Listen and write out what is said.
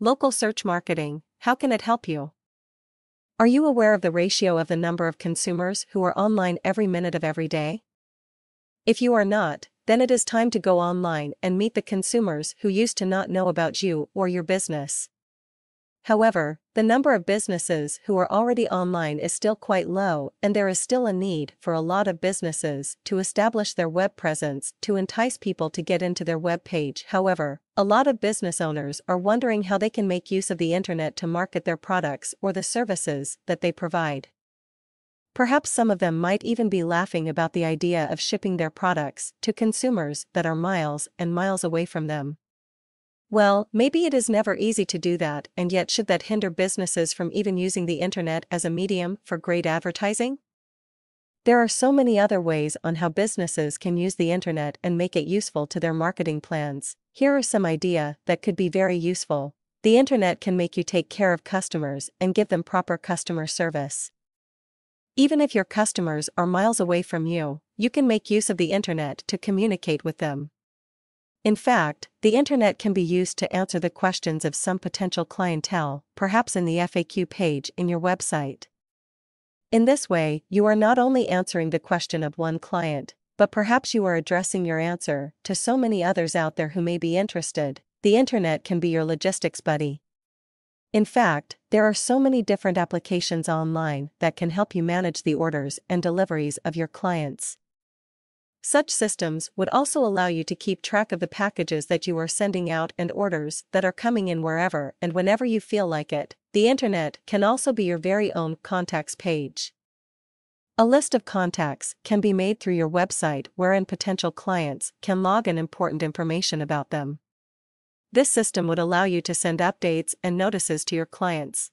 Local search marketing, how can it help you? Are you aware of the ratio of the number of consumers who are online every minute of every day? If you are not, then it is time to go online and meet the consumers who used to not know about you or your business. However, the number of businesses who are already online is still quite low, and there is still a need for a lot of businesses to establish their web presence to entice people to get into their web page. However, a lot of business owners are wondering how they can make use of the internet to market their products or the services that they provide. Perhaps some of them might even be laughing about the idea of shipping their products to consumers that are miles and miles away from them. Well, maybe it is never easy to do that, and yet should that hinder businesses from even using the internet as a medium for great advertising? There are so many other ways on how businesses can use the internet and make it useful to their marketing plans. Here are some idea that could be very useful. The internet can make you take care of customers and give them proper customer service. Even if your customers are miles away from you, you can make use of the internet to communicate with them. In fact, the internet can be used to answer the questions of some potential clientele, perhaps in the FAQ page in your website. In this way, you are not only answering the question of one client, but perhaps you are addressing your answer to so many others out there who may be interested. The internet can be your logistics buddy. In fact, there are so many different applications online that can help you manage the orders and deliveries of your clients. Such systems would also allow you to keep track of the packages that you are sending out and orders that are coming in wherever and whenever you feel like it. The internet can also be your very own contacts page. A list of contacts can be made through your website wherein potential clients can log in important information about them. This system would allow you to send updates and notices to your clients.